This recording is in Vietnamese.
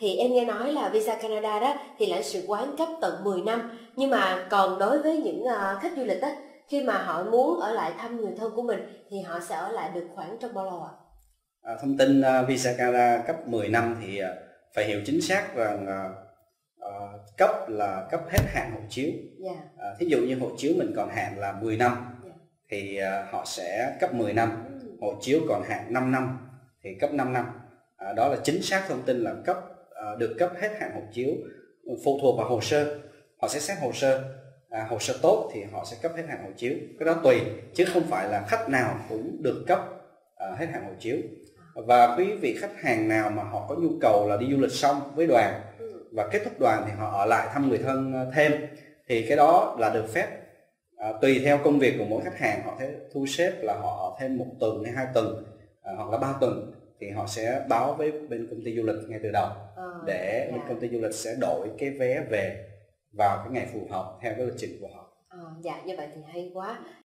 thì em nghe nói là visa Canada đó thì lãnh sự quán cấp tận 10 năm nhưng mà còn đối với những uh, khách du lịch đó khi mà họ muốn ở lại thăm người thân của mình thì họ sẽ ở lại được khoảng trong bao lâu ạ? À, thông tin uh, visa Canada cấp 10 năm thì uh, phải hiểu chính xác rằng uh, cấp là cấp hết hạn hộ chiếu. Yeah. Dạ. Uh, thí dụ như hộ chiếu mình còn hạn là 10 năm yeah. Dạ. thì uh, họ sẽ cấp 10 năm. Ừ. Hộ chiếu còn hạn 5 năm thì cấp 5 năm. Uh, đó là chính xác thông tin là cấp được cấp hết hạn hộ chiếu phụ thuộc vào hồ sơ. Họ sẽ xét hồ sơ. À, hồ sơ tốt thì họ sẽ cấp hết hạn hộ chiếu. Cái đó tùy chứ không phải là khách nào cũng được cấp à, hết hạn hộ chiếu. Và quý vị khách hàng nào mà họ có nhu cầu là đi du lịch xong với đoàn và kết thúc đoàn thì họ ở lại thăm người thân à, thêm thì cái đó là được phép. À, tùy theo công việc của mỗi khách hàng họ sẽ thu xếp là họ thêm một tuần hay hai tuần à, hoặc là ba tuần thì họ sẽ báo với bên công ty du lịch ngay từ đầu. Ờ, để bên dạ. công ty du lịch sẽ đổi cái vé về vào cái ngày phù hợp theo cái lịch trình của họ. À, dạ như vậy thì hay quá